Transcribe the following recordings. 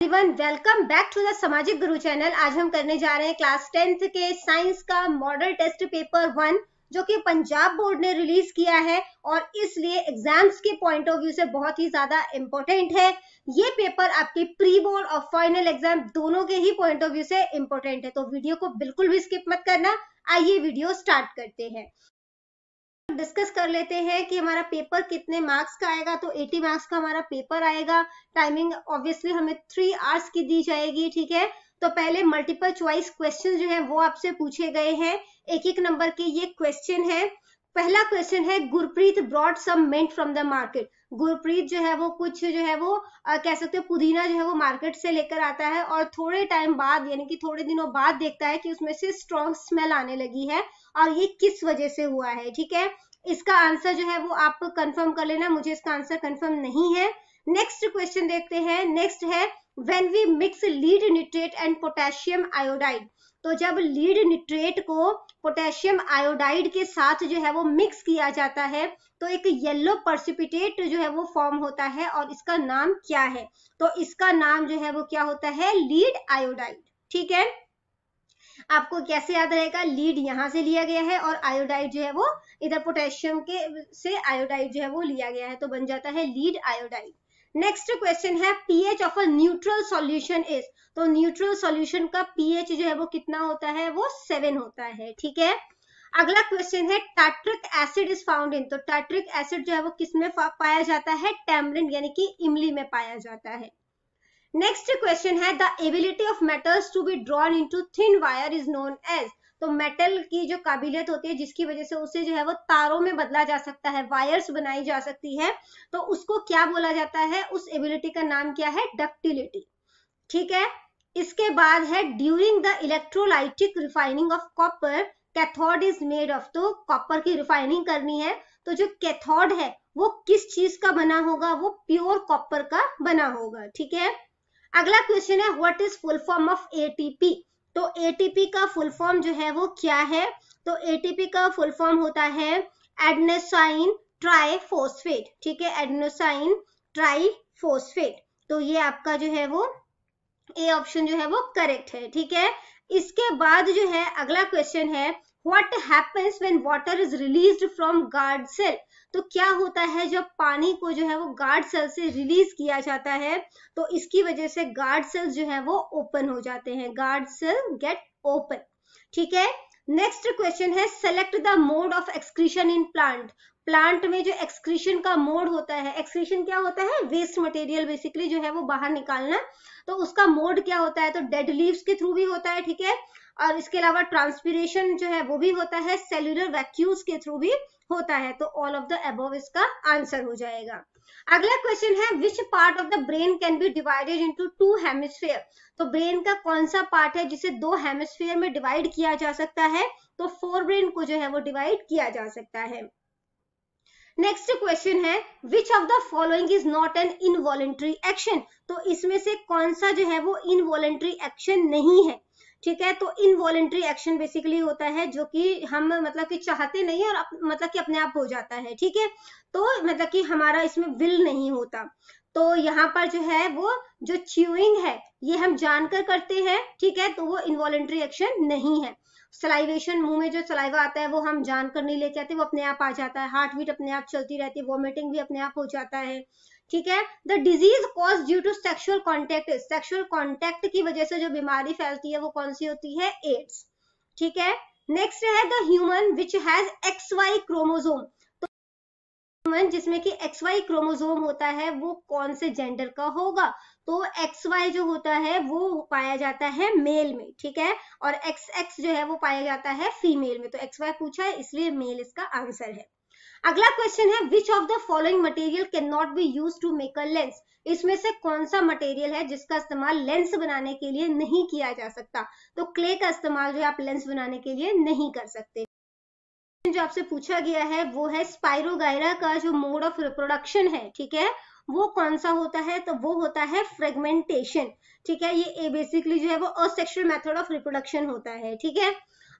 Everyone welcome back to the Samajik Guru channel आज हम करने जा रहे हैं क्लास टेंथ के साइंस का मॉडल टेस्ट पेपर वन जो कि पंजाब बोर्ड ने रिलीज़ किया है और इसलिए एग्ज़ाम्स के पॉइंट ऑफ़ व्यू से बहुत ही ज़्यादा इंपॉर्टेंट है। ये पेपर आपके प्री बोर्ड और फाइनल एग्ज़ाम दोनों के ही पॉइंट ऑफ़ व्यू से इंपॉर्टेंट है। तो वीडियो को बिल्कुल भी स्किप मत करना। आइए वीडियो स्टार्ट करते हैं। डिस्कस कर लेते हैं कि हमारा पेपर कितने मार्क्स का आएगा तो 80 मार्क्स का हमारा पेपर आएगा। टाइमिंग ऑब्वियसली हमें थ्री आवर्स की दी जाएगी ठीक है? तो पहले मल्टीपल चॉइस क्वेश्चन जो है वो आपसे पूछे गए हैं। एक एक नंबर के ये क्वेश्चन है। पहला क्वेश्चन है Gurpreet brought some meant from the market Gurpreet जो है वो कुछ जो है वो आ, कह सकते हो पुदीना जो है वो मार्केट से लेकर आता है और थोड़े टाइम बाद यानी कि थोड़े दिनों बाद देखता है कि उसमें से स्ट्रॉन्ग स्मेल आने लगी है और ये किस वजह से हुआ है ठीक है? इसका आंसर जो है वो आप कंफर्म कर लेना, मुझे इसका आंसर कंफर्म नहीं है। नेक्स्ट क्वेश्चन देखते हैं। नेक्स्ट है when we mix lead nitrate and potassium iodide तो जब लीड निट्रेट को पोटेशियम आयोडाइड के साथ जो है वो मिक्स किया जाता है तो एक येलो पर्सिपिटेट जो है वो फॉर्म होता है और इसका नाम क्या है? तो इसका नाम जो है वो क्या होता है? लीड आयोडाइड ठीक है? आपको कैसे याद रहेगा? लीड यहाँ से लिया गया है और आयोडाइड जो है वो इधर पोटेशियम के से आयोडाइड जो है वो लिया गया है तो बन जाता है लीड आयोडाइड। नेक्स्ट क्वेश्चन है, pH of a neutral solution is तो न्यूट्रल सॉल्यूशन का पीएच जो है वो कितना होता है? वो सेवन होता है, ठीक है? अगला क्वेश्चन है, tartaric acid is found in तो टाट्रिक एसिड जो है वो किसमें पाया जाता है? टैमरिन, यानी कि इमली में पाया जाता है। नेक्स्ट क्वेश्चन है the ability of metals to be drawn into thin wire is known as तो मेटल की जो काबिलियत होती है, जिसकी वजह से उसे जो है वो तारों में बदला जा सकता है वायर्स बनाई जा सकती है तो उसको क्या बोला जाता है? उस एबिलिटी का नाम क्या है? डक्टिलिटी ठीक है? इसके बाद है during the electrolytic refining of copper cathode is made of तो कॉपर की रिफाइनिंग करनी है तो जो कैथोड है, वो किस चीज़ का बना होगा? वो प्योर कॉपर का बना होगा, ठीक है? अगला क्वेश्चन है what is full form of ATP तो एटीपी का फुल फॉर्म जो है वो क्या है? तो एटीपी का फुल फॉर्म होता है एडनोसाइन ट्राइफोस्फेट ठीक है? एडनोसाइन ट्राइफोस्फेट तो ये आपका जो है वो ए ऑप्शन जो है वो करेक्ट है, ठीक है? इसके बाद जो है, अगला क्वेश्चन है what happens when water is released from guard cell तो क्या होता है, जब पानी को जो है वो गार्ड सेल से रिलीज़ किया जाता है तो इसकी वजह से गार्ड सेल्स जो है वो ओपन हो जाते हैं। गार्ड सेल गेट ओपन ठीक है? नेक्स्ट क्वेश्चन है select the mode of excretion in plant plant में जो एक्सक्रीशन का मोड होता है एक्सक्रीशन क्या होता है? वेस्ट मटेरियल बेसिकली जो है वो बाहर निकालना। तो उसका मोड क्या होता है? तो डेड लीव्स के थ्रू भी होता है, ठीक है? और इसके अलावा ट्रांसपीरेशन जो है वो भी होता है सेल्यूलर वैक्यूज के थ्रू भी। होता है तो ऑल ऑफ़ द अबव इसका आंसर हो जाएगा। अगला क्वेश्चन है which part of the brain can be divided into two hemisphere तो ब्रेन का कौन सा पार्ट है जिसे दो हेमिस्फेयर में डिवाइड किया जा सकता है? तो फोर ब्रेन को जो है वो डिवाइड किया जा सकता है। नेक्स्ट क्वेश्चन है which of the following is not an involuntary action तो इसमें से कौन सा जो है वो इनवॉलेंट्री एक्शन नहीं है? ठीक है? तो इनवॉलेंट्री एक्शन बेसिकली होता है जो कि हम मतलब कि चाहते नहीं और अप, मतलब कि अपने आप हो जाता है ठीक है? तो मतलब कि हमारा इसमें विल नहीं होता। तो यहाँ पर जो है वो जो च्यूइंग है ये हम जानकर करते हैं ठीक है? तो वो इनवॉलेंट्री एक्शन नहीं है। सलाइवेशन मुँह में जो सलाइवा आता है वो हम जानकर नहीं लेके आते वो अपने आप आ जाता है। हार्ट बीट अपने आप चलती रहती है वॉमिटिंग भी अपने आप हो जाता है। ठीक है? The disease cause due to sexual contact sexual contact की वजह से जो बीमारी फैलती है वो कौन सी होती है? एड्स ठीक है? नेक्स्ट है the human which has X Y chromosome तो ह्यूमन जिसमें कि एक्स वाई क्रोमोजोम होता है, वो कौन से जेंडर का होगा? तो एक्स वाई जो होता है, वो पाया जाता है मेल में, ठीक है? और एक्स एक्स जो है, वो पाया जाता है फीमेल में। तो एक्स वाई पूछा है, इसलिए मेल इसका आंसर है। अगला क्वेश्चन है which of the following material can not be use to make a lens इसमें से कौन सा मटेरियल है जिसका इस्तेमाल लेंस बनाने के लिए नहीं किया जा सकता? तो क्ले का इस्तेमाल जो है, आप लेंस बनाने के लिए नहीं कर सकते। जो आपसे पूछा गया है, वो है स्पाइरोगायरा का जो मोड ऑफ़ रिप्रोडक्शन है, ठीक है? वो कौन सा होता है? तो वो होता है फ्रेगमेंटेशन ठीक है? ये बेसिकली जो है वो असेक्शुअल मेथड ऑफ़ रिप्रोडक्शन होता है, ठीक है?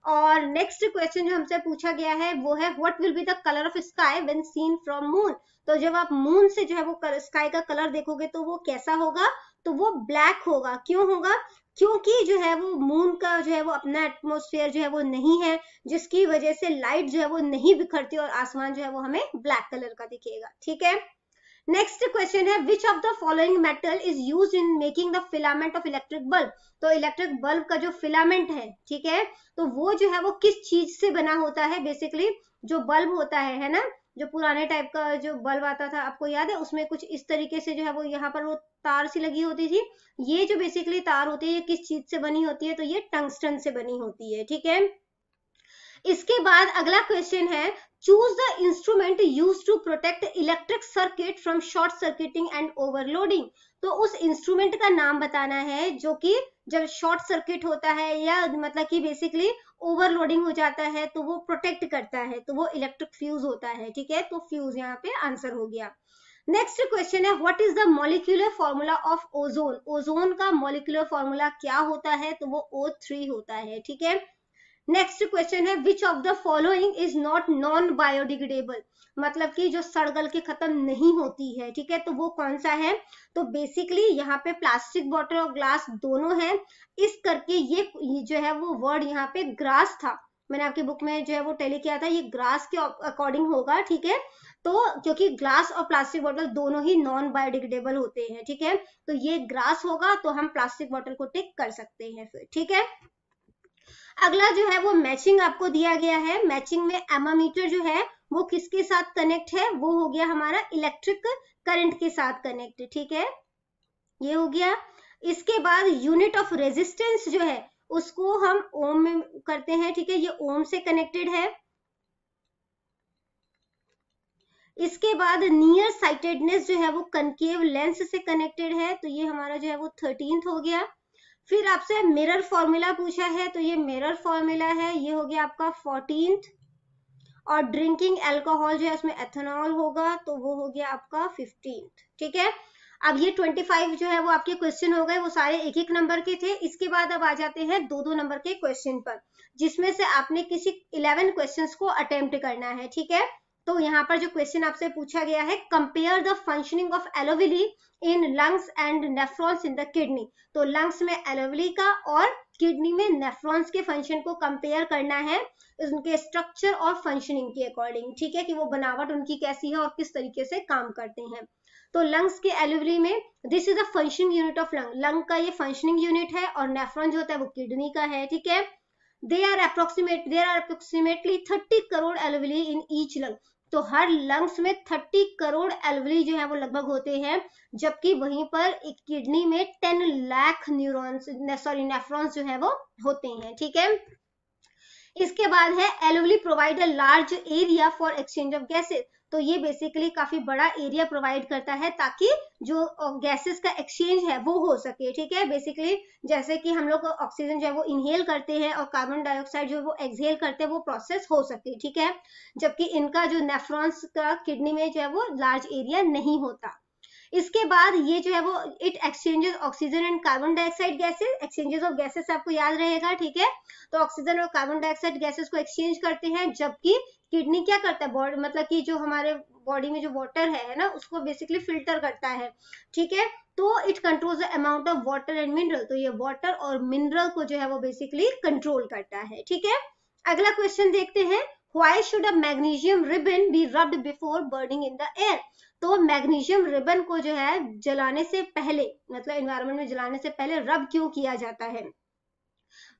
और नेक्स्ट क्वेश्चन जो हमसे पूछा गया है, वो है what will be the colour of sky when seen from moon तो जब आप मून से जो है वो स्काई का कलर देखोगे तो वो कैसा होगा? तो वो ब्लैक होगा। क्यों होगा? क्योंकि जो है वो मून का जो है वो अपना एटमोस्फेयर जो है वो नहीं है, जिसकी वजह से लाइट जो है वो नहीं बिखरती और आसमान जो है वो हमें ब्लैक कलर का दिखेगा। ठीक है? नेक्स्ट क्वेश्चन है which of the following metal is use in making the filament of electric bulb तो इलेक्ट्रिक बल्ब का जो फिलामेंट है, ठीक है? तो वो जो है, वो किस चीज़ से बना होता है बेसिकली जो बल्ब होता है है ना? जो पुराने टाइप का जो बल्ब आता था, आपको याद है? उसमें कुछ इस तरीके से जो है, वो यहाँ पर वो तार सी लगी होती थी। ये जो बेसिकली तार होती है, ये किस चीज़ से बनी होती है? तो ये टंगस्टन से बनी होती है, ठीक है? इसके बाद अगला क्वेश्चन है choose the instrument use to protect electric circuit from short circuiting and overloading तो उस इंस्ट्रूमेंट का नाम बताना है, जो कि जब शॉर्ट सर्किट होता है या मतलब कि बेसिकली ओवरलोडिंग हो जाता है तो वो प्रोटेक्ट करता है तो वो इलेक्ट्रिक फ्यूज होता है, ठीक है? तो फ्यूज यहाँ पे आंसर हो गया। नेक्स्ट क्वेश्चन है what is the molecular formula of ozone ozone का मॉलिक्यूलर फॉर्मूला क्या होता है? तो वो ओ थ्री होता है, ठीक है? नेक्स्ट क्वेश्चन है which of the following is not non biodegradable मतलब कि जो सड़गल के खत्म नहीं होती है ठीक है? तो वो कौन सा है? तो बेसिकली यहाँ पे प्लास्टिक बॉटल और ग्लास दोनों है। इस करके ये, जो है वो वर्ड यहाँ पे ग्रास था। मैंने आपकी बुक में जो है वो टेली किया था ये ग्रास के अकॉर्डिंग होगा ठीक है? तो क्योंकि ग्लास और प्लास्टिक बॉटल दोनों ही नॉन बायोडिग्रेडेबल होते हैं ठीक है? तो ये ग्रास होगा तो हम प्लास्टिक बॉटल को टिक कर सकते हैं फिर ठीक है? अगला जो है वो मैचिंग आपको दिया गया है। मैचिंग में एमामीटर जो है, वो किसके साथ कनेक्ट है? वो हो गया हमारा इलेक्ट्रिक करंट के साथ कनेक्ट ठीक है? ये हो गया। इसके बाद यूनिट ऑफ़ रेजिस्टेंस जो है, उसको हम ओम में करते हैं, ठीक है? ये ओम से कनेक्टेड है। इसके बाद नियर साइटेडनेस जो है, वो कनकेव लेंस से कनेक्टेड है। तो ये हमारा जो है वो थर्टींथ हो गया। फिर आपसे मिरर फॉर्मूला पूछा है तो ये मिरर फॉर्मूला है, ये हो गया आपका फोर्टीन और ड्रिंकिंग एल्कोहल जो है उसमें एथेनॉल होगा तो वो हो गया आपका फिफ्टीन ठीक है? अब ये 25 जो है वो आपके क्वेश्चन हो गए, वो सारे एक एक नंबर के थे। इसके बाद अब आ जाते हैं दो दो नंबर के क्वेश्चन पर, जिसमें से आपने किसी 11 क्वेश्चंस को अटेम्प्ट करना है, ठीक है? तो यहाँ पर जो क्वेश्चन आपसे पूछा गया है compare the functioning of alveoli in lungs and nephrons in the kidney तो लंग्स में एलोविली का और किडनी में नेफ्रॉन्स के फ़ंक्शन को कंपेयर करना है, उनके स्ट्रक्चर और फंक्शनिंग के अकॉर्डिंग ठीक है कि वो बनावट उनकी कैसी है और किस तरीके से काम करते हैं. तो लंग्स के एलोविली में this is the functioning unit of lung lung का ये फंक्शनिंग यूनिट है और नेफ्रॉन जो होता है वो किडनी का है, ठीक है? They are approximate there are approximately thirty crore alveoli in each lung तो हर लंग्स में 30 करोड़ एल्वली जो है वो लगभग होते हैं, जबकि वहीं पर एक किडनी में ten lakh neurons sorry, nephrons जो है वो होते हैं, ठीक है? इसके बाद है alveoli provide a large area for exchange of gases. तो ये बेसिकली काफ़ी बड़ा एरिया प्रोवाइड करता है ताकि जो गैसेस का एक्सचेंज है, वो हो सके, ठीक है? बेसिकली जैसे कि हम लोग ऑक्सीजन जो है वो इनहेल करते हैं और कार्बन डाइऑक्साइड जो है वो एक्सहेल करते हैं, वो प्रोसेस हो सके, ठीक है? जबकि इनका जो नेफ्रॉन्स का किडनी में जो है वो लार्ज एरिया नहीं होता। इसके बाद ये जो है वो it exchanges oxygen and carbon dioxide gases exchanges of gases आपको याद रहेगा, ठीक है? तो ऑक्सीजन और कार्बन डाइऑक्साइड गैसेस को एक्सचेंज करते हैं, जबकि किडनी क्या करता है? बॉडी मतलब कि जो हमारे बॉडी में जो वाटर है ना? उसको बेसिकली फ़िल्टर करता है, ठीक है? तो it control the amount of water and mineral तो ये वाटर और मिनरल को जो है वो बेसिकली कंट्रोल करता है, ठीक है? अगला क्वेश्चन देखते हैं. Why should a magnesium ribbon be rubbed before burning in the air? तो मैग्नीशियम रिबन को जो है जलाने से पहले मतलब इन्वायरमेंट में जलाने से पहले रब क्यों किया जाता है?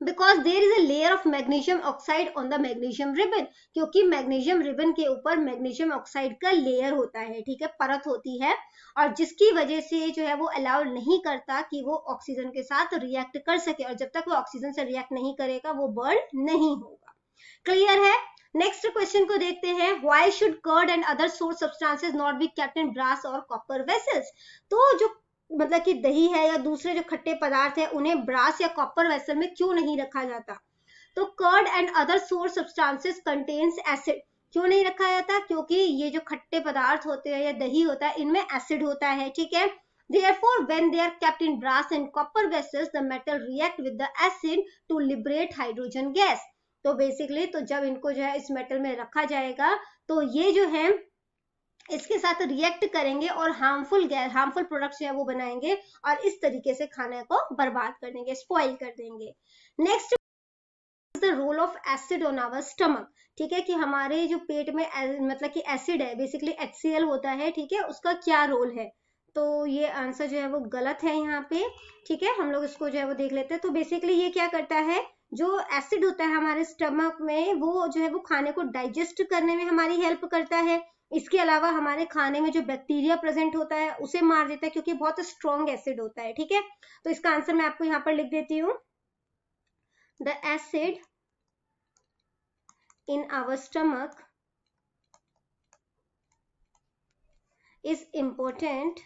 Because there is a layer of magnesium oxide on the magnesium ribbon क्योंकि मैग्नीशियम रिबन के ऊपर मैग्नीशियम ऑक्साइड का लेयर होता है, ठीक है? परत होती है, और जिसकी वजह से जो है वो अलाउ नहीं करता कि वो ऑक्सीजन के साथ रिएक्ट कर सके, और जब तक वो ऑक्सीजन से रिएक्ट नहीं करेगा, वो बर्न नहीं होगा। क्लियर है? नेक्स्ट क्वेश्चन को देखते हैं why should curd and other sour substances not be kept in brass और कॉपर वेसल्स तो जो मतलब कि दही है या दूसरे जो खट्टे पदार्थ है उन्हें ब्रास या कॉपर वेसल में क्यों नहीं रखा जाता? तो curd and other sour substances contains acid क्यों नहीं रखा जाता? क्योंकि ये जो खट्टे पदार्थ होते हैं या दही होता है इनमें एसिड होता है ठीक है? Therefore, when they are kept in brass and copper vessels, the metal react with the acid to liberate hydrogen gas. तो बेसिकली तो जब इनको जो है इस मेटल में रखा जाएगा तो ये जो है, इसके साथ रिएक्ट करेंगे और हार्मफुल गैस हार्मफुल प्रोडक्ट्स जो है वो बनाएँगे और इस तरीके से खाने को बर्बाद कर देंगे स्पॉइल कर देंगे। Next the role of acid on our stomach ठीक है कि हमारे जो पेट में मतलब कि एसिड है बेसिकली एच होता है, ठीक है, उसका क्या रोल है? तो ये आंसर जो है वो गलत है यहाँ पे। ठीक है, हम लोग इसको जो है वो देख लेते हैं। तो बेसिकली ये क्या करता है? जो एसिड होता है हमारे स्टमक में, वो जो है, वो खाने को डाइजेस्ट करने में हमारी हेल्प करता है। इसके अलावा हमारे खाने में जो बैक्टीरिया प्रेजेंट होता है, उसे मार देता है क्योंकि बहुत स्ट्रॉन्ग एसिड होता है, ठीक है? तो इसका आंसर मैं आपको यहाँ पर लिख देती हूँ। The acid in our stomach is important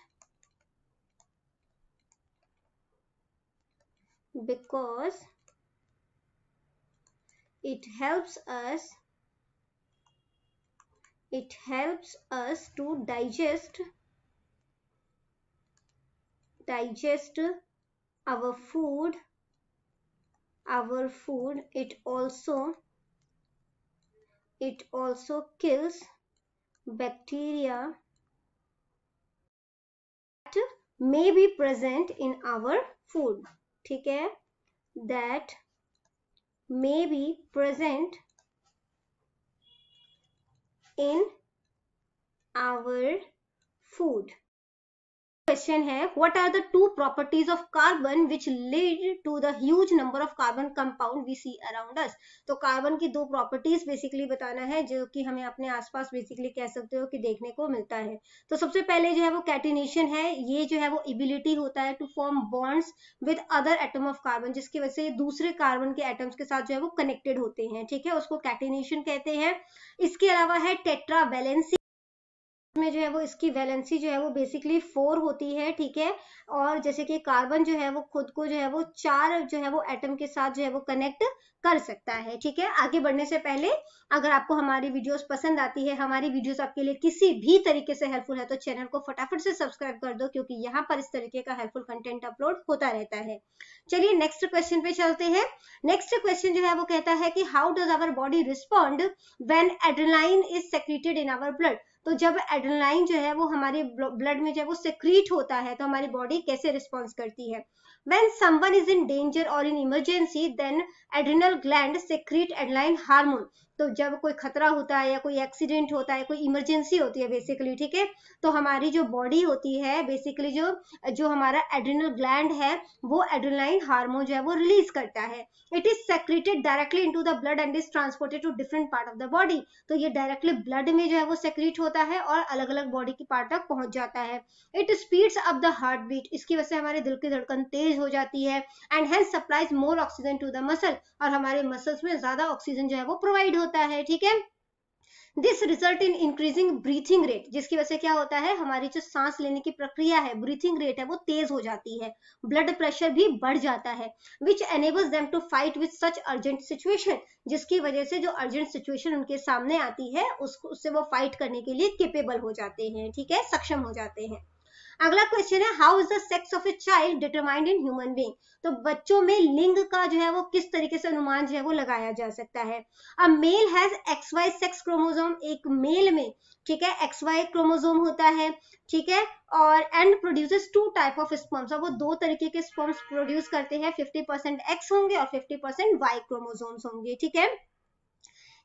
because it helps us it helps us to digest digest our food our food it also it also kills bacteria that may be present in our food ठीक है that may be present in our food question है what are the two properties of carbon which lead to the huge number of carbon compound we see around us तो carbon की दो properties basically बताना है, जो कि हमें अपने आसपास बेसिकली कह सकते हो कि देखने को मिलता है। तो सबसे पहले जो है वो कैटिनेशन है, ये जो है वो एबिलिटी होता है to form bonds with other atom of carbon जिसकी वजह से दूसरे कार्बन के एटम्स के साथ जो है वो कनेक्टेड होते हैं, ठीक है? उसको कैटिनेशन कहते हैं। इसके अलावा है टेट्रा में जो है वो इसकी वैलेंसी जो है वो बेसिकली फोर होती है, ठीक है? और जैसे कि कार्बन जो है वो खुद को जो है वो चार जो है वो एटम के साथ जो है वो कनेक्ट कर सकता है, ठीक है? आगे बढ़ने से पहले अगर आपको हमारी वीडियोस पसंद आती है, हमारी वीडियोस आपके लिए किसी भी तरीके से हेल्पफुल है तो चैनल को फटाफट से सब्सक्राइब कर दो, क्योंकि यहाँ पर इस तरीके का हेल्पफुल कंटेंट अपलोड होता रहता है। चलिए नेक्स्ट क्वेश्चन पे चलते हैं। नेक्स्ट क्वेश्चन जो है वो कहता है कि how does our body respond when adrenaline is secreted in our blood तो जब एड्रेनाइन जो है वो हमारे ब्लड में जो है वो सिक्रीट होता है तो हमारी बॉडी कैसे रिस्पॉन्स करती है when someone is in danger or in emergency then adrenal gland secrete adrenaline hormone तो जब कोई खतरा होता है या कोई एक्सीडेंट होता है, कोई इमरजेंसी होती है बेसिकली ठीक है? तो हमारी जो बॉडी होती है बेसिकली जो जो हमारा एड्रिनल ग्लैंड है, वो एड्रिनाइन हार्मोन जो है, वो रिलीज़ करता है। It is secreted directly into the blood and is transported to different part of the body तो ये डायरेक्टली ब्लड में जो है, वो सेक्रेट होता है और अलग अलग बॉडी की पार्ट तक पहुँच जाता है। It speeds up the heart beat इसकी वजह से हमारे दिल की धड़कन तेज हो जाती है and hence supplies more oxygen to the muscle और हमारे मसल्स में ज़्यादा ऑक्सीजन जो है, वो प्रोवाइड होता है, ठीक है? This result in increasing breathing rate जिसकी वजह से क्या होता है? हमारी जो सांस लेने की प्रक्रिया है ब्रीथिंग रेट है, वो तेज हो जाती है। ब्लड प्रेशर भी बढ़ जाता है which enables them to fight with such urgent situation जिसकी वजह से जो अर्जेंट सिचुएशन उनके सामने आती है, उसको, उससे वो फाइट करने के लिए केपेबल हो जाते हैं, ठीक है? सक्षम हो जाते हैं। अगला क्वेश्चन है how is the sex of a child determined in human being तो बच्चों में लिंग का जो है वो किस तरीके से अनुमान जो है वो लगाया जा सकता है। A male has X Y sex chromosome एक मेल में, ठीक है एक्स वाई क्रोमोजोम होता है, ठीक है, और and produces two type of sperms वो दो तरीके के स्पर्म्स प्रोड्यूस करते हैं 50 परसेंट एक्स होंगे और 50 परसेंट वाई क्रोमोजोम्स होंगे, ठीक है?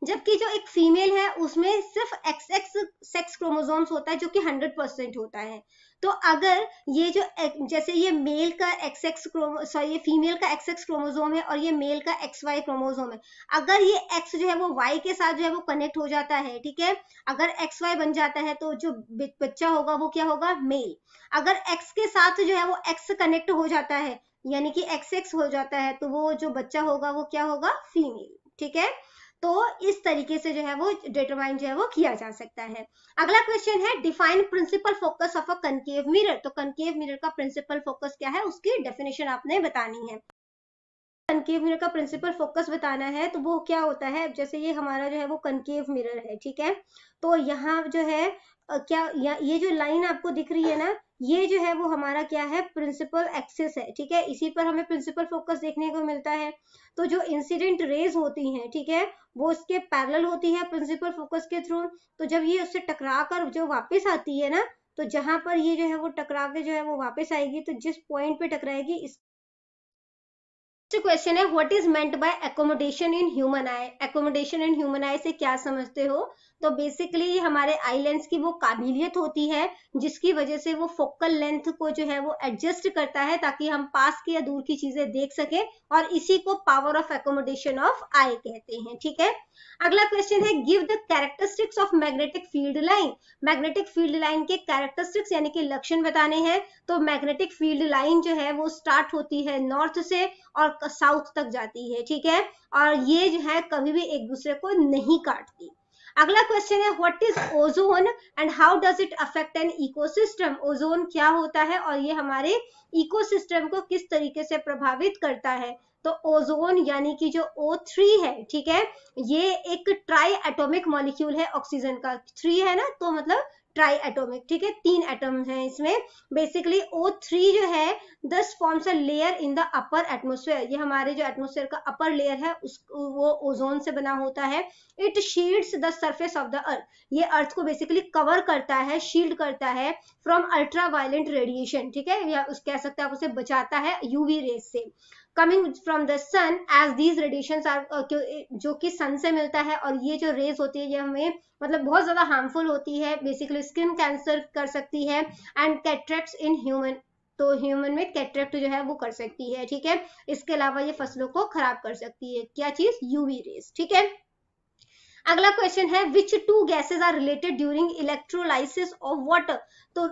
जबकि जो एक फीमेल है, उसमें सिर्फ़ एक्स एक्स सेक्स क्रोमोजोम्स होता है, जो कि 100 परसेंट होता है। तो अगर ये जो जैसे ये मेल का एक्स एक्स सॉरी ये फीमेल का एक्स एक्स क्रोमोजोम है और ये मेल का एक्स वाई क्रोमोजोम है। अगर ये एक्स जो है, वो वाई के साथ जो है, वो कनेक्ट हो जाता है, ठीक है? अगर एक्स वाई बन जाता है तो जो बच्चा होगा, वो क्या होगा? मेल अगर एक्स के साथ जो है, वो एक्स कनेक्ट हो जाता है, यानी कि एक्स एक्स हो जाता है तो वो जो बच्चा होगा, वो क्या होगा? फीमेल ठीक है? तो इस तरीके से जो है वो डिटरमाइन जो है वो किया जा सकता है। अगला क्वेश्चन है define principal focus of a concave mirror तो कनकेव मिरर का प्रिंसिपल फोकस क्या है, उसकी डेफिनेशन आपने बतानी है। कनकेव मिरर का प्रिंसिपल फोकस बताना है तो वो क्या होता है, जैसे ये हमारा जो है वो कनकेव मिरर है, ठीक है? तो यहाँ जो है क्या ये जो लाइन आपको दिख रही है ना, ये जो है वो हमारा क्या है प्रिंसिपल एक्सेस है, ठीक है? इसी पर हमें प्रिंसिपल फोकस देखने को मिलता है। तो जो इंसिडेंट रेज होती हैं, ठीक है, वो उसके पैरेलल होती है प्रिंसिपल फोकस के थ्रू तो जब ये उससे टकरा कर जो वापस आती है ना तो जहाँ पर ये जो है वो टकरा के जो है वो वापस आएगी तो जिस पॉइंट पे टकराएगी, इस क्वेश्चन है what is meant by accommodation in human eye accommodation in human eye से क्या समझते हो? तो बेसिकली हमारे आई लेंस की वो काबिलियत होती है, जिसकी वजह से वो फोकल लेंथ को जो है वो एडजस्ट करता है ताकि हम पास की या दूर की चीज़ें देख सके और इसी को power of accommodation of eye कहते हैं, ठीक है? अगला क्वेश्चन है give the characteristics of magnetic field line magnetic field line के कैरेक्टरिस्टिक्स यानी कि लक्षण बताने हैं तो मैग्नेटिक फ़ील्ड लाइन जो है वो स्टार्ट होती है नॉर्थ से और साउथ तक जाती है, ठीक है? और ये जो है कभी भी एक दूसरे को नहीं काटती। अगला क्वेश्चन है what is ozone and how does it affect an ecosystem ozone क्या होता है और ये हमारे इकोसिस्टम को किस तरीके से प्रभावित करता है? तो ओजोन यानी कि जो O3 है, ठीक है, ये एक ट्राई एटोमिक मॉलिक्यूल है ऑक्सीजन का। थ्री है ना तो मतलब ट्राई एटोमिक ठीक है? तीन एटम हैं इसमें। बेसिकली ओ थ्री जो है this forms a layer in the upper atmosphere ये हमारे जो एटमोस्फेयर का अपर लेयर है, उस, वो ओजोन से बना होता है। It shields the surface of the earth ये अर्थ को बेसिकली कवर करता है शील्ड करता है फ्रॉम अल्ट्रा वायलेंट रेडिएशन ठीक है? या उस, कह सकते हैं आप उसे, बचाता है यूवी रेस से। Coming from the sun as these radiation जो कि सन से मिलता है और ये जो रेज होती है, ये हमें मतलब बहुत ज़्यादा हार्मफुल होती है। बेसिकली स्किन कैंसर कर सकती है एंड कैट्रेक्ट इन ह्यूमन तो ह्यूमन में कैट्रेक्ट जो है वो कर सकती है, ठीक है? इसके अलावा ये फ़सलों को खराब कर सकती है। क्या चीज़? यूवी रेज ठीक है? अगला क्वेश्चन है which two gases are related during electrolysis of water तो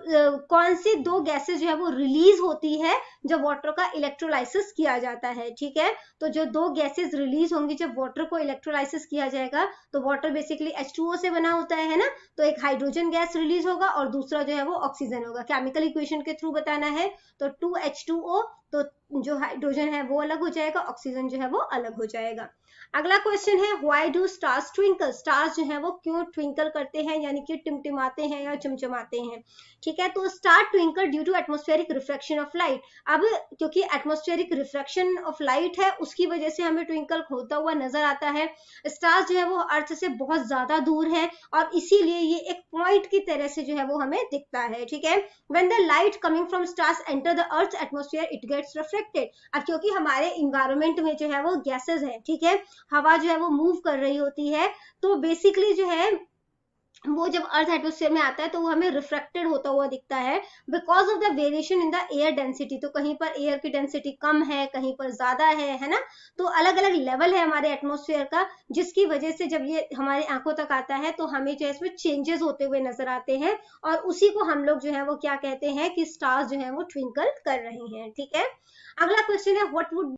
कौन सी दो गैसेज जो है वो रिलीज़ होती है जब वाटर का इलेक्ट्रोलाइसिस किया जाता है, ठीक है? तो जो दो गैसेज रिलीज़ होंगी जब वाटर को इलेक्ट्रोलाइसिस किया जाएगा तो वाटर बेसिकली H2O से बना होता है ना? तो एक हाइड्रोजन गैस रिलीज़ होगा और दूसरा जो है वो ऑक्सीजन होगा। केमिकल इक्वेशन के थ्रू बताना है तो टू एच टू ओ तो जो हाइड्रोजन है वो अलग हो जाएगा ऑक्सीजन जो है वो अलग हो जाएगा। अगला क्वेश्चन है why do stars twinkle stars जो है वो क्यों ट्विंकल करते हैं, यानी कि टिमटिमाते हैं या चमचमाते हैं? ठीक है? तो star twinkle due to atmospheric reflection of light अब क्योंकि एटमोस्फेरिक रिफ्लेक्शन ऑफ़ लाइट है, उसकी वजह से हमें ट्विंकल होता हुआ नज़र आता है। स्टार्स जो है वो अर्थ से बहुत ज़्यादा दूर है और इसीलिए ये एक पॉइंट की तरह से जो है वो हमें दिखता है, ठीक है? When the light coming from stars enter the earth atmosphere it gets reflected अब क्योंकि हमारे इन्वायरमेंट में जो है वो गैसेज है, ठीक है? हवा जो है वो मूव कर रही होती है तो बेसिकली जो है वो जब अर्थ एटमोस्फेयर में आता है तो वो हमें रिफ्रेक्टेड होता हुआ दिखता है because of the variation in the air density तो कहीं पर एयर की डेंसिटी कम है, कहीं पर ज़्यादा है है ना? तो अलग अलग लेवल है हमारे एटमोस्फेयर का, जिसकी वजह से जब ये हमारे आँखों तक आता है तो हमें जो है इसमें चेंजेस होते हुए नज़र आते हैं और उसी को हम लोग जो है वो क्या कहते हैं कि स्टार्स जो है वो ट्विंकल कर रहे हैं, ठीक है? अगला क्वेश्चन है what would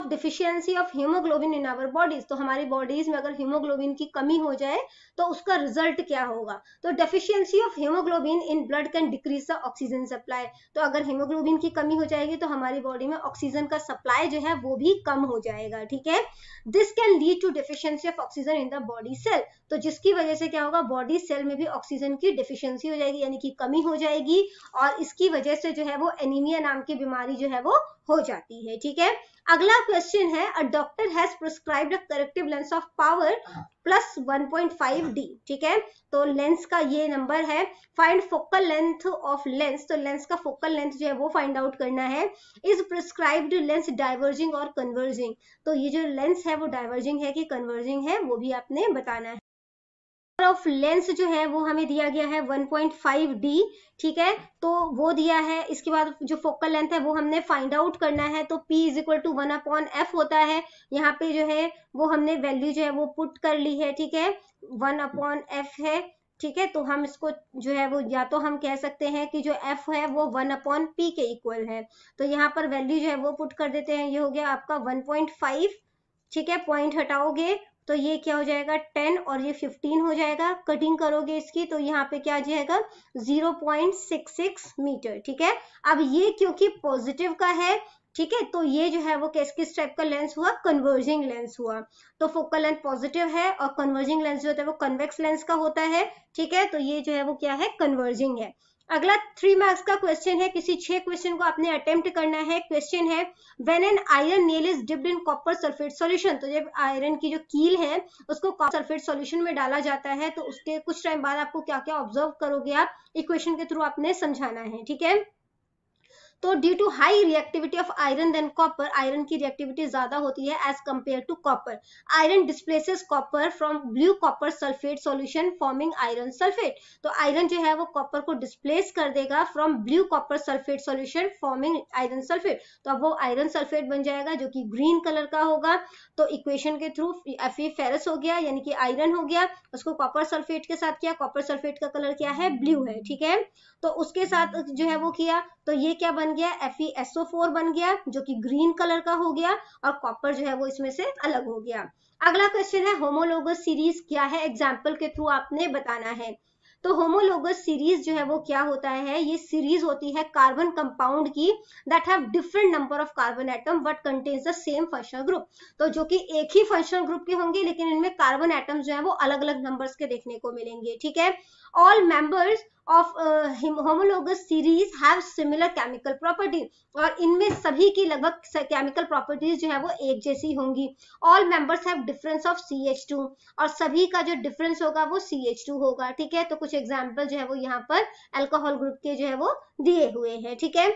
deficiency of haemoglobin in our bodies तो हमारी बॉडीज में अगर हीमोग्लोबिन की कमी हो जाए तो उसका रिज़ल्ट क्या होगा? तो deficiency of haemoglobin in blood can decrease the oxygen supply तो अगर हीमोग्लोबिन की कमी हो जाएगी तो हमारी बॉडी में ऑक्सीजन का सप्लाई जो है, वो भी कम हो जाएगा, ठीक है? This can lead to deficiency of oxygen in the body cell तो जिसकी वजह से क्या होगा बॉडी सेल में भी ऑक्सीजन की डिफिशियंसी हो जाएगी, यानी कि कमी हो जाएगी और इसकी वजह से जो है वो एनीमिया नाम की बीमारी जो है वो हो जाती है, ठीक है? अगला क्वेश्चन है a doctor has prescribed a corrective lens of power plus 1.5 D ठीक है? तो लेंस का ये नंबर है find focal length of lens तो लेंस का फोकल लेंथ जो है वो फाइंड आउट करना है इज़ प्रिस्क्राइब्ड लेंस डाइवर्जिंग और कन्वर्जिंग तो ये जो लेंस है वो डाइवर्जिंग है कि कन्वर्जिंग है, वो भी आपने बताना है। ऑफ़ लेंस जो है, वो हमें दिया गया है 1.5 डी ठीक है? तो वो दिया है। इसके बाद जो फोकल लेंथ है, वो हमने फाइंड आउट करना है। तो P is equal to one upon F होता है। यहाँ पे जो है, वो हमने वैल्यू जो है, वो पुट कर ली है, ठीक है? वन अपॉन एफ़ है, ठीक है? तो हम इसको जो है, वो या तो हम कह सकते हैं कि जो f है, वो वन अपॉन पी के इक्वल है। तो यहाँ पर वैल्यू जो है, वो पुट कर देते हैं। ये हो गया आपका 1.5 ठीक है? पॉइंट हटाओगे तो ये क्या हो जाएगा? टेन और ये फिफ्टीन हो जाएगा। कटिंग करोगे इसकी तो यहाँ पे क्या जाएगा? Zero point six six metre, ठीक है? अब ये क्योंकि पॉजिटिव का है, ठीक है? तो ये जो है वो किस किस टाइप का लेंस हुआ? कन्वर्जिंग लेंस हुआ। तो फोकल लेंथ पॉजिटिव है और कन्वर्जिंग लेंस जो होता है वो कन्वेक्स लेंस का होता है, ठीक है? तो ये जो है वो क्या है? कन्वर्जिंग है। अगला थ्री मार्क्स का क्वेश्चन है, किसी छह क्वेश्चन को आपने अटेम्प्ट करना है। क्वेश्चन है when an iron nail is dipped in copper sulphate solution तो जब आयरन की जो कील है, उसको कॉपर सल्फेट सॉल्यूशन में डाला जाता है तो उसके कुछ टाइम बाद आपको क्या क्या ऑब्ज़र्व करोगे आप? इक्वेशन के थ्रू आपने समझाना है, ठीक है? तो due to high reactivity of iron than copper iron की रिएक्टिविटी ज़्यादा होती है as compare to copper iron displaces copper from blue copper sulphate solution forming iron sulphate तो आयरन जो है वो कॉपर को डिस्प्लेस कर देगा from blue copper sulphate solution forming iron sulphate तो अब वो आयरन सल्फेट बन जाएगा जो कि ग्रीन कलर का होगा. तो इक्वेशन के थ्रू एफ़ फेरस हो गया, यानी कि आयरन हो गया. उसको कॉपर सल्फेट के साथ किया. कॉपर सल्फेट का कलर क्या है? ब्लू है, ठीक है? तो उसके साथ जो है वो किया. तो ये क्या बन गया एफ़ बन गया, जो कि ग्रीन कलर का हो गया और कॉपर जो है वो इसमें से अलग हो गया। अगला क्वेश्चन है होमोलोगस सीरीज़ क्या है? एग्ज़ाम्पल के थ्रू आपने बताना है। तो होमोलोगस सीरीज़ जो है वो क्या होता है? ये सीरीज़ होती है कार्बन कंपाउंड की that have different number of carbon atom but contains the same functional group तो जो कि एक ही फंक्शनल ग्रुप के होंगे, लेकिन इनमें कार्बन एटम्स जो है वो अलग अलग नंबर्स के देखने को मिलेंगे, ठीक है? All members of homologous series have similar chemical property और इनमें सभी की लगभग केमिकल प्रॉपर्टीज़ जो है वो एक जैसी होंगी। Have difference of C H two और सभी का जो डिफरेंस होगा वो सी एच टू होगा, ठीक है? तो कुछ एग्ज़ाम्पल जो है वो यहाँ पर एल्कोहल ग्रुप के जो है वो दिए हुए हैं, ठीक है?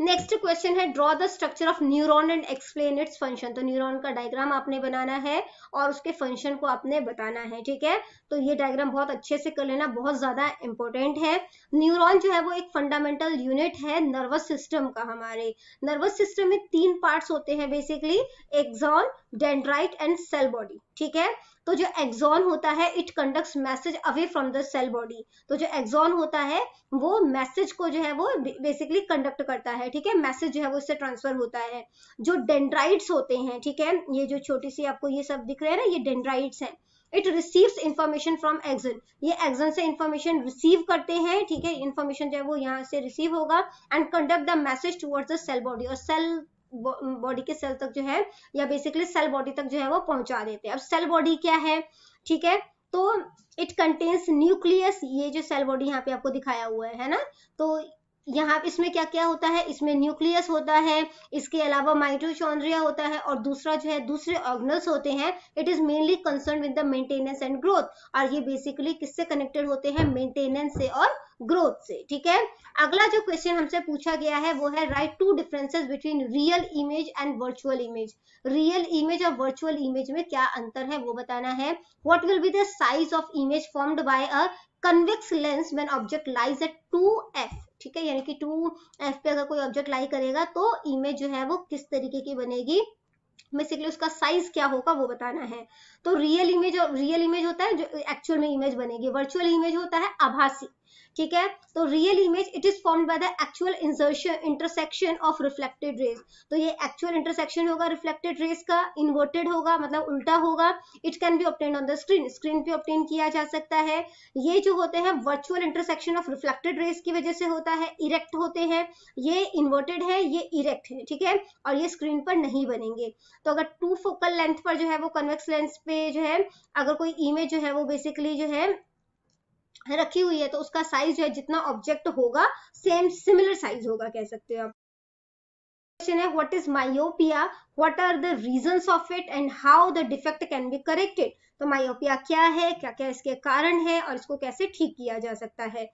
नेक्स्ट क्वेश्चन है draw the structure of neuron and explain its function तो न्यूरॉन का डायग्राम आपने बनाना है और उसके फ़ंक्शन को आपने बताना है, ठीक है? तो ये डायग्राम बहुत अच्छे से कर लेना, बहुत ज़्यादा इंपॉर्टेंट है। न्यूरॉन जो है वो एक फंडामेंटल यूनिट है नर्वस सिस्टम का हमारे। नर्वस सिस्टम में तीन पार्ट्स होते हैं basically axon dendrite and cell body ठीक है? तो जो एक्सॉन होता है it conducts message away from the cell body तो जो एक्सॉन होता है, वो मैसेज को जो है वो बेसिकली कंडक्ट करता है, ठीक है? मैसेज जो है वो इससे ट्रांसफ़र होता है। जो डेंड्राइट्स होते हैं, ठीक है? ये जो छोटी सी आपको ये सब दिख रहे हैं ना, ये डेंड्राइट्स हैं। It receives information from axon ये एक्सन से इंफॉर्मेशन रिसीव करते हैं, ठीक है? इंफॉर्मेशन जो है वो यहाँ से रिसीव होगा and conduct the message towards the cell body और सेल बॉडी के सेल तक जो है, या बेसिकली सेल बॉडी तक जो है वो पहुँचा देते हैं। अब सेल बॉडी क्या है, ठीक है? तो इट कंटेन्स न्यूक्लियस ये जो सेल बॉडी यहाँ पे आपको दिखाया हुआ है ना? तो यहाँ इसमें क्या क्या होता है? इसमें न्यूक्लियस होता है, इसके अलावा माइटोचॉन्ड्रिया होता है और दूसरा जो है, दूसरे ऑर्गनल्स होते हैं। It is mainly concern with the maintenance and growth और ये बेसिकली किससे कनेक्टेड होते हैं? मेंटेनेंस से और ग्रोथ से, ठीक है? अगला जो क्वेश्चन हमसे पूछा गया है, वो है write to differences between real image and virtual image real image और वर्चुअल इमेज में क्या अंतर है, वो बताना है। What will be the size of image formed by a convex lens when object lies at 2f ठीक है? यानी कि टू एफ़ पे अगर कोई ऑब्जेक्ट लाई करेगा तो इमेज जो है वो किस तरीके की बनेगी? बेसिकली उसका साइज़ क्या होगा वो बताना है। तो रियल इमेज रियल इमेज होता है जो एक्चुअल में इमेज बनेगी। वर्चुअल इमेज होता है आभासी। ठीक है? तो real image it is formed by the actual insertion intersection of reflected rays तो ये एक्चुअल इंटरसेक्शन होगा रिफ्लेक्टेड रेज का इन्वर्टेड होगा मतलब उल्टा होगा it can be obtain on the screen screen पे ऑप्टेन किया जा सकता है। ये जो होते हैं virtual intersection of reflected rays की वजह से होता है इरेक्ट होते हैं। ये इन्वर्टेड है, ये इरेक्ट है, ठीक है? और ये स्क्रीन पर नहीं बनेंगे। तो अगर टू फोकल लेंथ पर जो है, वो कन्वेक्स लेंस पे जो है, अगर कोई इमेज जो है, वो बेसिकली जो है रखी हुई है तो उसका साइज़ जो है, जितना ऑब्जेक्ट होगा सेम सिमिलर साइज़ होगा, कह सकते हो आप। क्वेश्चन है what is myopia what are the reasons of it and how the defect can be corrected तो मायोपिया क्या है? क्या क्या इसके कारण है? और इसको कैसे ठीक किया जा सकता है?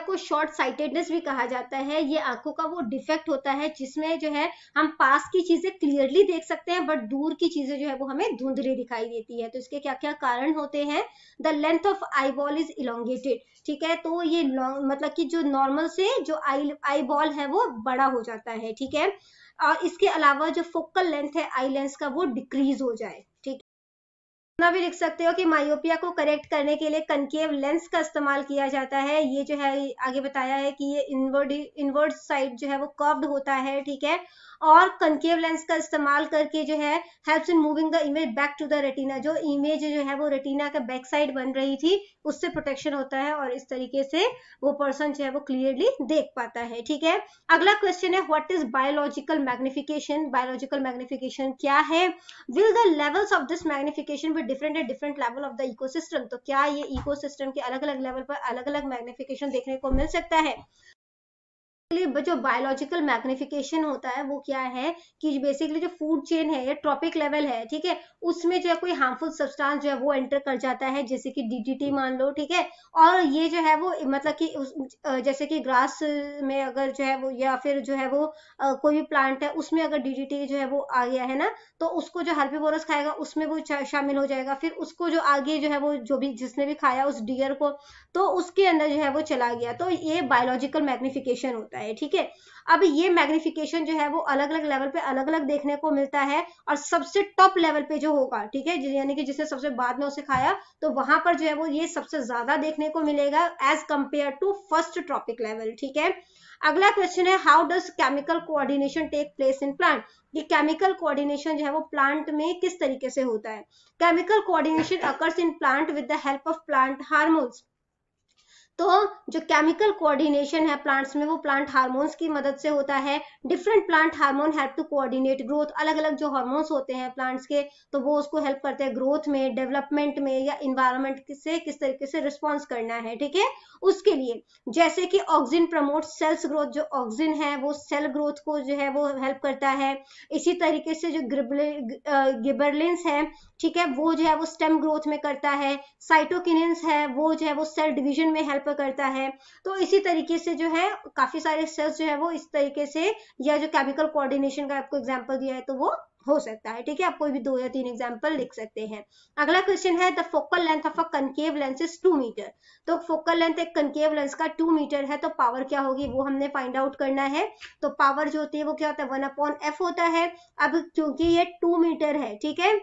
को शॉर्ट साइटेडनेस भी कहा जाता है। ये आँखों का वो डिफेक्ट होता है जिसमें जो है हम पास की चीज़ें क्लियरली देख सकते हैं बट दूर की चीज़ें जो है वो हमें धुंधली दिखाई देती है। तो इसके क्या क्या कारण होते हैं? The length of eyeball is elongated ठीक है? तो ये मतलब कि जो नॉर्मल से जो आई आई बॉल है वो बड़ा हो जाता है, ठीक है? और इसके अलावा जो फोकल लेंथ है आई लेंस का वो डिक्रीज हो जाए। इतना भी लिख सकते हो कि मायोपिया को करेक्ट करने के लिए कनकेव लेंस का इस्तेमाल किया जाता है। ये जो है, आगे बताया है कि ये इनवर्ड इनवर्ड साइड जो है वो कर्व्ड होता है, ठीक है? और कंकेव लेंस का इस्तेमाल करके जो है helps in moving the image back to the retina जो इमेज जो है, वो रेटिना का बैक साइड बन रही थी, उससे प्रोटेक्शन होता है और इस तरीके से वो पर्सन जो है, वो क्लियरली देख पाता है। ठीक है? अगला क्वेश्चन है what is biological magnification biological magnification क्या है? Will the levels of this magnification be different at different level of the ecosystem तो क्या ये इकोसिस्टम के अलग अलग लेवल पर अलग अलग मैग्निफिकेशन देखने को मिल सकता है? जो बायोलॉजिकल मैग्निफिकेशन होता है, वो क्या है कि बेसिकली जो फ़ूड चेन है या ट्रॉपिक लेवल है, ठीक है? उसमें जो है कोई हार्मफुल सब्सटेंस जो है वो एंटर कर जाता है, जैसे कि डीडीटी मान लो, ठीक है? और ये जो है वो मतलब कि जैसे कि ग्रास में अगर जो है वो, या फिर जो है वो कोई भी प्लांट है, उसमें अगर डीडीटी जो है वो आ गया है ना तो उसको जो हर्बीवोरस खाएगा, उसमें वो शामिल हो जाएगा। फिर उसको जो आगे जो है वो, जो भी जिसने भी खाया, उस डियर को तो उसके अंदर जो है वो चला गया। तो ये बायोलॉजिकल मैग्निफिकेशन होता है। होता है, ठीक है? अब ये मैग्निफिकेशन जो है वो अलग अलग लेवल पे अलग अलग देखने को मिलता है और सबसे टॉप लेवल पे जो होगा, ठीक है? यानी कि जिसने सबसे बाद में उसे खाया तो वहाँ पर जो है वो ये सबसे ज़्यादा देखने को मिलेगा as compare to first trophic level ठीक है? अगला क्वेश्चन है how does chemical coordination take place in plant ये केमिकल कोऑर्डिनेशन जो है वो प्लांट में किस तरीके से होता है? Chemical coordination occurs in plant with the help of plant hormones तो जो केमिकल कोऑर्डिनेशन है प्लांट्स में, वो प्लांट हार्मोन्स की मदद से होता है। Different plant hormone help to coordinate growth अलग अलग जो हार्मोन्स होते हैं प्लांट्स के तो वो उसको हेल्प करते हैं ग्रोथ में डेवलपमेंट में या इन्वायरमेंट से किस तरीके से रिस्पॉन्स करना है, ठीक है? उसके लिए, जैसे कि ऑक्सीजन प्रमोट सेल्स ग्रोथ जो ऑक्सीजन है, वो सेल ग्रोथ को जो है वो हेल्प करता है। इसी तरीके से जो गिबरलिन्स है, ठीक है, वो जो है वो स्टेम ग्रोथ में करता है। साइटोकिनिन्स है, वो जो है वो सेल डिविजन में हेल्प करता है। तो इसी तरीके से जो है, काफ़ी सारे सेल्स जो है वो इस तरीके से या जो केमिकल कोऑर्डिनेशन का आपको एग्जांपल दिया है तो वो हो सकता है। ठीक है? आप कोई भी दो या तीन एग्ज़ाम्पल लिख सकते हैं। अगला क्वेश्चन है the focal length of a concave lens is two metre तो फोकल लेंथ एक कनकेव लेंस का टू मीटर है तो पावर क्या होगी? वो हमने फाइंड आउट करना है। तो पावर जो होती है, वो क्या होता है? वन अपॉन एफ़ होता है। अब क्योंकि ये टू मीटर है, ठीक है?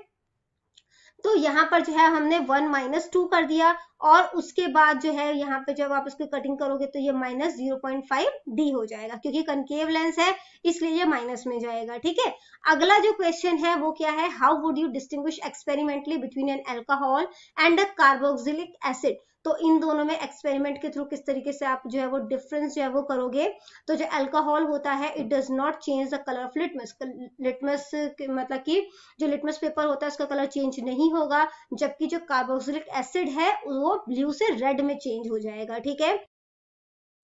तो यहाँ पर जो है हमने वन माइनस टू कर दिया और उसके बाद जो है यहाँ पे जब आप इसकी कटिंग करोगे तो ये minus zero point five D हो जाएगा, क्योंकि कनकेव लेंस है, इसलिए ये माइनस में जाएगा, ठीक है? अगला जो क्वेश्चन है वो क्या है? How would you distinguish experimentally between an alcohol and a carboxylic acid तो इन दोनों में एक्सपेरिमेंट के थ्रू किस तरीके से आप जो है वो डिफरेंस जो है वो करोगे? तो जो अल्कोहल होता है it does not change the colour of litmus litmus मतलब कि जो लिटमस पेपर होता है, उसका कलर चेंज नहीं होगा, जबकि जो कार्बोक्सिलिक एसिड है, वो ब्लू से रेड में चेंज हो जाएगा, ठीक है?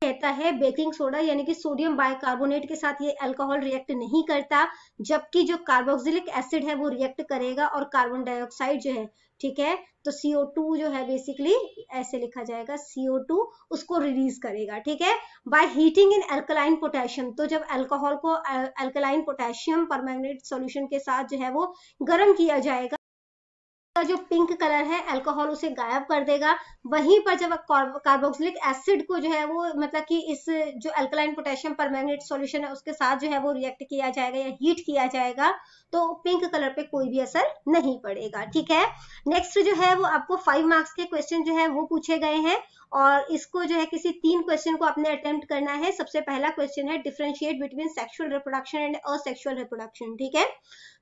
कहता है बेकिंग सोडा यानी कि सोडियम बाइकार्बोनेट के साथ ये अल्कोहल रिएक्ट नहीं करता, जबकि जो कार्बोक्सिलिक एसिड है वो रिएक्ट करेगा और कार्बन डाइऑक्साइड जो है, ठीक है? तो CO2 जो है बेसिकली ऐसे लिखा जाएगा CO2 उसको रिलीज़ करेगा, ठीक है? By heating in alkaline potassium तो जब अल्कोहल को अल्कलाइन पोटेशियम परमैंगनेट सॉल्यूशन के साथ जो है वो गर्म किया जाएगा का जो पिंक कलर है अल्कोहल उसे गायब कर देगा। वहीं पर जब कार्बोक्सिलिक एसिड को जो है वो मतलब कि इस जो अल्कलाइन पोटेशियम परमैंगनेट सॉल्यूशन है, उसके साथ जो है वो रिएक्ट किया जाएगा या हीट किया जाएगा तो पिंक कलर पे कोई भी असर नहीं पड़ेगा, ठीक है? नेक्स्ट जो है वो आपको फाइव मार्क्स के क्वेश्चन जो है वो पूछे गए हैं, और इसको जो है किसी तीन क्वेश्चन को आपने अटेम्प्ट करना है। सबसे पहला क्वेश्चन है differentiate between sexual reproduction and asexual reproduction ठीक है?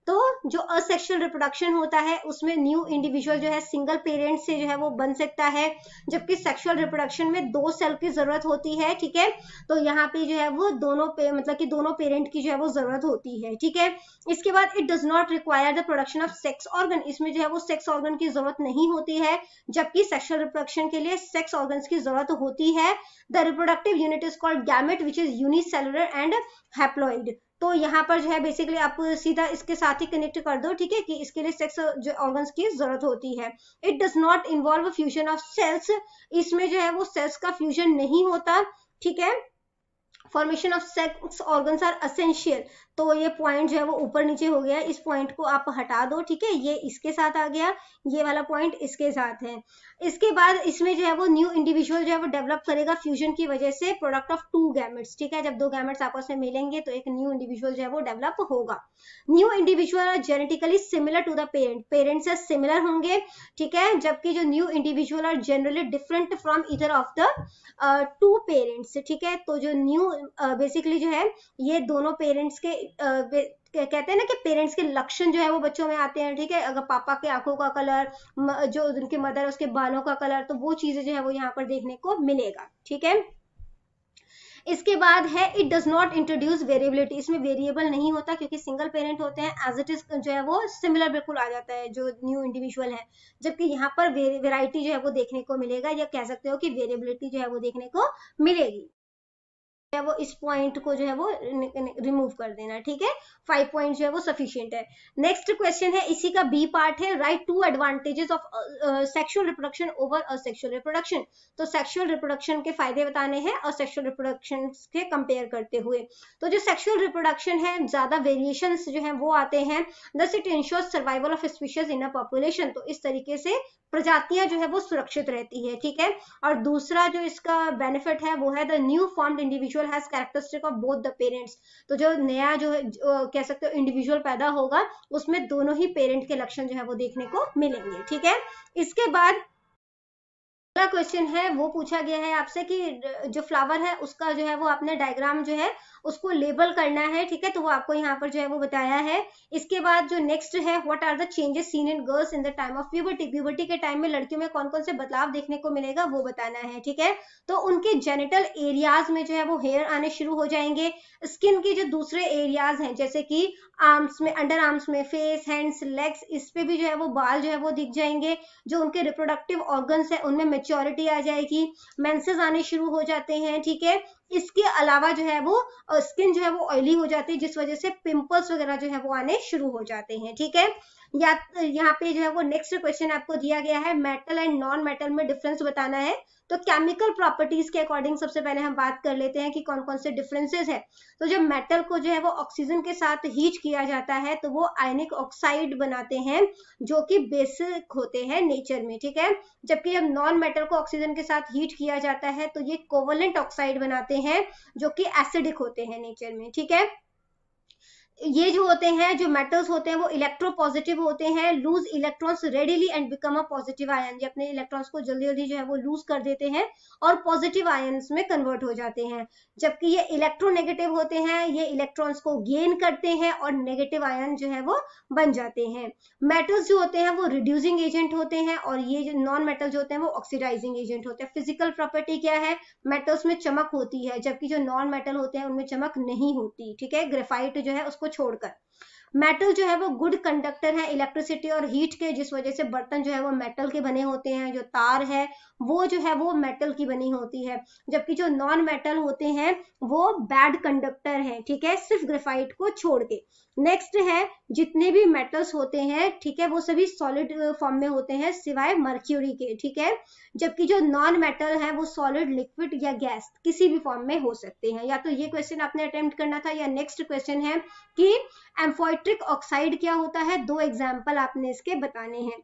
तो जो असेक्शुअल रिप्रोडक्शन होता है, उसमें न्यू इंडिविजुअल जो है सिंगल पेरेंट से जो है, वो बन सकता है। जबकि सेक्सुअल रिप्रोडक्शन में दो सेल की ज़रूरत होती है, ठीक है? तो यहाँ पे जो है, वो दोनों पे मतलब कि दोनों पेरेंट की जो है, वो ज़रूरत होती है, ठीक है? इसके बाद it does not require the production of sex organ इसमें जो है, वो सेक्स ऑर्गन की ज़रूरत नहीं होती है, जबकि सेक्सुअल रिप्रोडक्शन के लिए सेक्स ऑर्गन की ज़रूरत होती है। The reproductive unit is called gamete which is unicellular and haploid तो यहाँ पर जो है बेसिकली आप सीधा इसके साथ ही कनेक्ट कर दो, ठीक है? कि इसके लिए सेक्स जो ऑर्गन्स की ज़रूरत होती है। It does not involve fusion of cells इसमें जो है वो सेल्स का फ्यूजन नहीं होता, ठीक है? Formation of sex organs are essential तो ये पॉइंट जो है वो ऊपर नीचे हो गया। इस पॉइंट को आप हटा दो, ठीक है? ये इसके साथ आ गया। ये वाला पॉइंट इसके साथ है। इसके बाद इसमें जो है वो न्यू इंडिविजुअल जो है वो डेवलप करेगा फ्यूजन की वजह से प्रोडक्ट ऑफ़ टू गैमेट्स ठीक है? जब दो गैमेट्स आपस में मिलेंगे तो एक न्यू इंडिविजुअल जो है वो डेवलप होगा। New individual are genetically similar to the parent parent से सिमिलर होंगे, ठीक है? जबकि जो new individual are generally different from either of the two parents ठीक है? तो जो न्यू बेसिकली जो है, ये दोनों पेरेंट्स के कहते हैं ना कि पेरेंट्स के लक्षण जो है वो बच्चों में आते हैं, ठीक है? अगर पापा के आँखों का कलर जो उनके मदर उसके बालों का कलर तो वो चीज़ें जो है वो यहाँ पर देखने को मिलेगा, ठीक है? इसके बाद है it does not introduce variability इसमें वेरिएबल नहीं होता क्योंकि सिंगल पेरेंट होते हैं एज इट इज़ जो है वो सिमिलर बिल्कुल आ जाता है, जो न्यू इंडिविजुअल है। जबकि यहाँ पर वेराइटी जो है वो देखने को मिलेगा या कह सकते हो कि वेरिएबिलिटी जो है वो देखने को मिलेगी। है वो इस पॉइंट को जो है वो रिमूव कर देना ठीक है? फाइव पॉइंट जो है वो सफिशियंट है। नेक्स्ट क्वेश्चन है, इसी का बी पार्ट है write two advantages of sexual reproduction over asexual reproduction तो सेक्सुअल रिप्रोडक्शन के फ़ायदे बताने हैं, और सेक्सुअल रिप्रोडक्शन के कंपेयर करते हुए। तो जो सेक्सुअल रिप्रोडक्शन है, ज़्यादा वेरिएशन जो है वो आते हैं। Thus it ensure survival of species in a population तो इस तरीके से प्रजातियाँ जो है वो सुरक्षित रहती है, ठीक है? और दूसरा जो इसका बेनिफिट है, वो है the new formed individual has characteristic of both the parents तो जो नया जो कह सकते हो इंडिविजुअल पैदा होगा, उसमें दोनों ही पेरेंट के लक्षण जो है वो देखने को मिलेंगे, ठीक है? इसके बाद अगला क्वेश्चन है, वो पूछा गया है आपसे कि जो फ्लावर है, उसका जो है, वो आपने डायग्राम जो है, उसको लेबल करना है, ठीक है? तो वो आपको यहाँ पर जो है, वो बताया है। इसके बाद जो नेक्स्ट है what are the changes seen in girls in the time of puberty puberty के टाइम में लड़कियों में कौन कौन से बदलाव देखने को मिलेगा, वो बताना है, ठीक है? तो उनके जेनिटल एरियाज़ में जो है, वो हेयर आने शुरू हो जाएँगे। स्किन के जो दूसरे एरियाज़ हैं, जैसे कि आर्म्स में अंडर आर्म्स में फेस हैंड्स लेग्स इस पे भी जो है, वो बाल जो है, वो दिख जाएँगे, जो उनके रिप्रोडक्टिव ऑर्गन्स है, उनमें मेच्योरिटी आ जाएगी मेंसेस आने शुरू हो जाते हैं, ठीक है? इसके अलावा जो है वो स्किन जो है वो ऑयली हो जाती है, जिस वजह से पिंपल्स वगैरह जो है वो आने शुरू हो जाते हैं, ठीक है? या यहाँ पे जो है वो नेक्स्ट क्वेश्चन आपको दिया गया है मेटल एंड नॉन मेटल में डिफरेंस बताना है। तो केमिकल प्रॉपर्टीज़ के अकॉर्डिंग सबसे पहले हम बात कर लेते हैं कि कौन कौन से डिफरेंसेस है। तो जब मेटल को जो है वो ऑक्सीजन के साथ हीट किया जाता है तो वो आयनिक ऑक्साइड बनाते हैं, जो कि बेसिक होते हैं नेचर में, ठीक है? जबकि जब नॉन मेटल को ऑक्सीजन के साथ हीट किया जाता है तो ये कोवलेंट ऑक्साइड बनाते हैं, जो कि एसिडिक होते हैं नेचर में, ठीक है? ये जो होते हैं, जो मेटल्स होते हैं, वो इलेक्ट्रो पॉजिटिव होते हैं lose electrons readily and become a positive ion ये अपने इलेक्ट्रॉन्स को जल्दी जल्दी जो है वो लूज कर देते हैं और पॉजिटिव आयन्स में कन्वर्ट हो जाते हैं। जबकि ये इलेक्ट्रोनेगेटिव होते हैं, ये इलेक्ट्रॉन्स को गेन करते हैं और नेगेटिव आयन जो है वो बन जाते हैं। मेटल्स जो होते हैं, वो रिड्यूसिंग एजेंट होते हैं और ये जो नॉन मेटल जो होते हैं, वो ऑक्सीडाइजिंग एजेंट होते हैं। फ़िज़िकल प्रॉपर्टी क्या है? मेटल्स में चमक होती है, जबकि जो नॉन मेटल होते हैं, उनमें चमक नहीं होती, ठीक है? ग्रेफाइट जो है, उसको छोड़कर। मेटल जो है वो गुड कंडक्टर है इलेक्ट्रिसिटी और हीट के, जिस वजह से बर्तन जो है वो मेटल के बने होते हैं, जो तार है, वो जो है वो मेटल की बनी होती है। जबकि जो नॉन मेटल होते हैं, वो बैड कंडक्टर है, ठीक है? सिर्फ़ ग्रेफाइट को छोड़ के। नेक्स्ट है, जितने भी मेटल्स होते हैं, ठीक है, वो सभी सॉलिड फॉर्म में होते हैं, सिवाय मर्क्यूरी के, ठीक है? जबकि जो नॉन मेटल है, वो सॉलिड लिक्विड या गैस किसी भी फॉर्म में हो सकते हैं। या तो ये क्वेश्चन आपने अटेम्प्ट करना था, या नेक्स्ट क्वेश्चन है कि एम्फोइट्रिक ऑक्साइड क्या होता है? दो एग्ज़ाम्पल आपने इसके बताने हैं।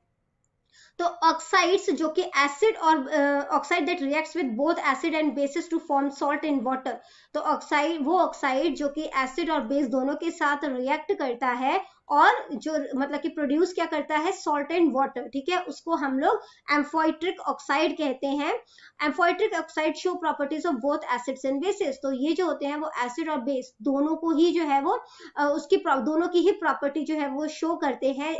तो ऑक्साइड्स जो कि एसिड और oxide that reacts with both acid and bases to form salt in water तो ऑक्साइड वो ऑक्साइड जो कि एसिड और बेस दोनों के साथ रिएक्ट करता है और जो मतलब कि प्रोड्यूस क्या करता है? सॉल्ट एंड वाटर ठीक है? उसको हम लोग एम्फोइट्रिक ऑक्साइड कहते हैं। Amphoteric oxide show properties of both acids and bases तो ये जो होते हैं वो एसिड और बेस दोनों को ही जो है वो उसकी दोनों की ही प्रॉपर्टी जो है वो शो करते हैं।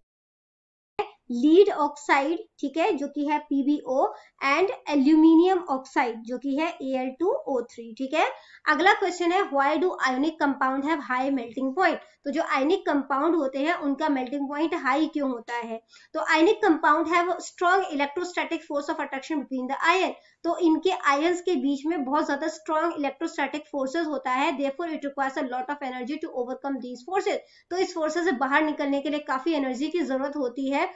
लीड ऑक्साइड ठीक है? जो कि है पीबीओ एंड एल्यूमिनियम ऑक्साइड जो कि है Al2O3 ठीक है? अगला क्वेश्चन है why do ionic compound have high melting point तो जो आयनिक कंपाउंड होते हैं, उनका मेल्टिंग पॉइंट हाई क्यों होता है? तो ionic compound have strong electrostatic force of attraction between the ion तो इनके आयन के बीच में बहुत ज़्यादा स्ट्रॉन्ग इलेक्ट्रोस्टैटिक फोर्सेज होता है therefore it requires a lot of energy to overcome these forces तो इस फोर्सेज से बाहर निकलने के लिए काफ़ी एनर्जी की ज़रूरत होती है।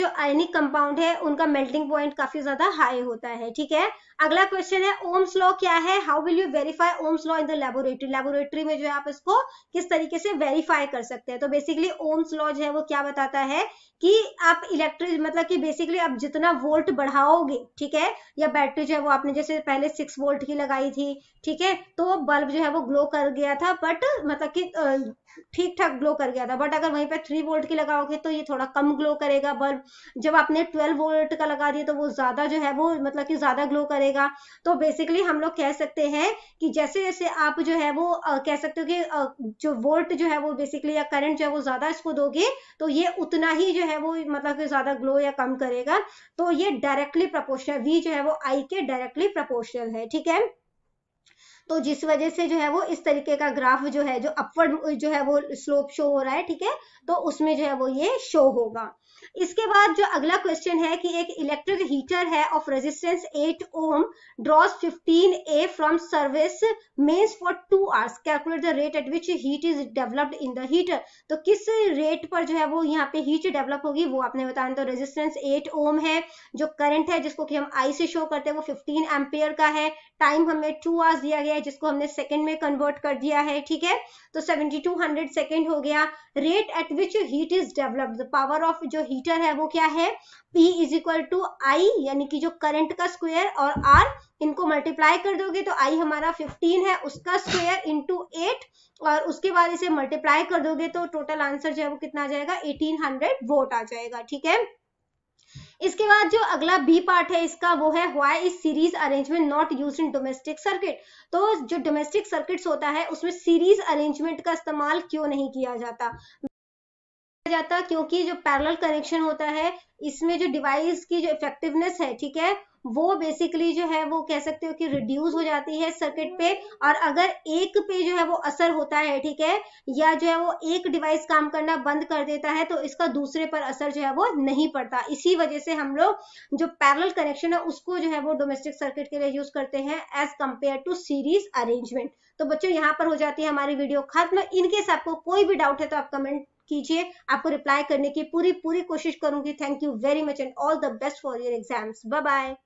जो आयनिक कंपाउंड है, उनका मेल्टिंग पॉइंट काफ़ी ज़्यादा हाई होता है, ठीक है? अगला क्वेश्चन है ओम्स लॉ क्या है? How will you verify Ohm's law in the laboratory laboratory में जो है आप इसको किस तरीके से वेरीफाई कर सकते हैं? तो बेसिकली ओम्स लॉ जो है वो क्या बताता है कि आप इलेक्ट्रिक मतलब कि बेसिकली आप जितना वोल्ट बढ़ाओगे, ठीक है? या बैटरी जो है वो आपने जैसे पहले सिक्स वोल्ट की लगाई थी, ठीक है? तो बल्ब जो है वो ग्लो कर गया था बट मतलब कि ठीक ठाक ग्लो कर गया था बट अगर वहीं पर थ्री वोल्ट की लगाओगे तो ये थोड़ा कम ग्लो करेगा बल्ब जब आपने ट्वेल्व वोल्ट का लगा दिया तो वो ज़्यादा जो है वो मतलब कि ज़्यादा ग्लो करेगा। तो बेसिकली हम लोग कह सकते हैं कि जैसे जैसे आप जो है वो कह सकते हो कि जो वोल्ट जो है वो बेसिकली या करंट जो है वो ज़्यादा इसको दोगे तो ये उतना ही जो है वो मतलब कि ज़्यादा ग्लो या कम करेगा। तो ये डायरेक्टली प्रपोर्शनल वी जो है वो आई के डायरेक्टली प्रपोर्शनल है, ठीक है? तो जिस वजह से जो है वो इस तरीके का ग्राफ जो है, जो अपवर्ड जो है वो स्लोप शो हो रहा है, ठीक है? तो उसमें जो है वो ये शो होगा। इसके बाद जो अगला क्वेश्चन है कि एक इलेक्ट्रिक हीटर है of resistance 8 ohm draws 15 A from service mains for two hours calculate the rate at which heat is developed in the heater तो किस रेट पर जो है वो यहाँ पे हीट डेवलप होगी, वो आपने बताया तो रेजिस्टेंस 8 ओम है, जो करंट है जिसको कि हम आई से शो करते हैं, वो 15 एम्पियर का है। टाइम हमें टू आवर्स दिया गया है, जिसको हमने सेकेंड में कन्वर्ट कर दिया है, ठीक है? तो सेवेंटी टू हंड्रेड सेकेंड हो गया। Rate at which heat is developed the power of जो हीटर है वो क्या है? P is equal to I यानी कि जो करंट का स्क्वायर और R, इनको मल्टीप्लाई कर दोगे तो I हमारा 15 है, उसका स्क्वायर इंटू एट और उसके बाद इसे मल्टीप्लाई कर दोगे तो टोटल आंसर जो है वो कितना आ जाएगा? 1800 वोट आ जाएगा, ठीक है? इसके बाद जो अगला बी पार्ट है, इसका वो है why is series arrangement not use in domestic circuit तो जो डोमेस्टिक सर्किट्स होता है, उसमें सीरीज़ अरेंजमेंट का इस्तेमाल क्यों नहीं किया जाता? जाता क्योंकि जो पैरेलल कनेक्शन होता है, इसमें जो डिवाइस की जो इफेक्टिवनेस है, ठीक है, वो बेसिकली जो है, वो कह सकते हो कि रिड्यूस हो जाती है सर्किट पे। और अगर एक पे जो है वो असर होता है, ठीक है, या जो है वो एक डिवाइस काम करना बंद कर देता है तो इसका दूसरे पर असर जो है वो नहीं पड़ता। इसी वजह से हम लोग जो पैरल कनेक्शन है, उसको जो है वो डोमेस्टिक सर्किट के लिए यूज़ करते हैं as compare to series arrangement तो बच्चों, यहाँ पर हो जाती है हमारी वीडियो खत्म। इनकेस आपको कोई भी डाउट है तो आप कमेंट कीजिए। आपको रिप्लाई करने की पूरी पूरी कोशिश करूँगी। Thank you very much and all the best for your exams bye bye